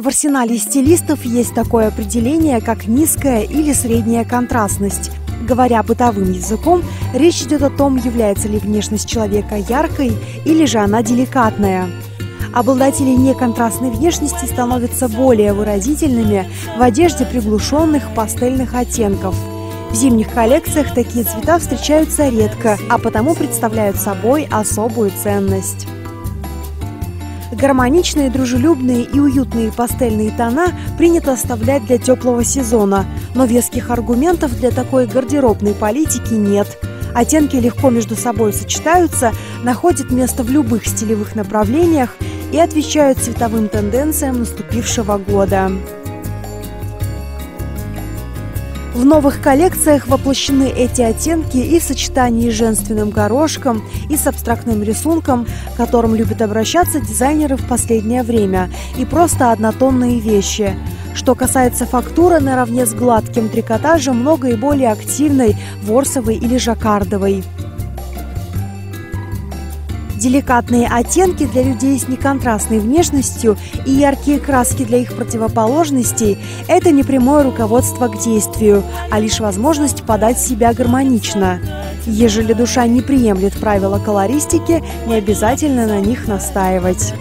В арсенале стилистов есть такое определение, как низкая или средняя контрастность. Говоря бытовым языком, речь идет о том, является ли внешность человека яркой или же она деликатная. Обладатели неконтрастной внешности становятся более выразительными в одежде приглушенных пастельных оттенков. В зимних коллекциях такие цвета встречаются редко, а потому представляют собой особую ценность. Гармоничные, дружелюбные и уютные пастельные тона принято оставлять для теплого сезона, но веских аргументов для такой гардеробной политики нет. Оттенки легко между собой сочетаются, находят место в любых стилевых направлениях и отвечают цветовым тенденциям наступившего года. В новых коллекциях воплощены эти оттенки и в сочетании с женственным горошком, и с абстрактным рисунком, к которым любят обращаться дизайнеры в последнее время, и просто однотонные вещи. Что касается фактуры, наравне с гладким трикотажем много и более активной, ворсовой или жаккардовой. Деликатные оттенки для людей с неконтрастной внешностью и яркие краски для их противоположностей – это не прямое руководство к действию, а лишь возможность подать себя гармонично. Ежели душа не приемлет правила колористики, не обязательно на них настаивать.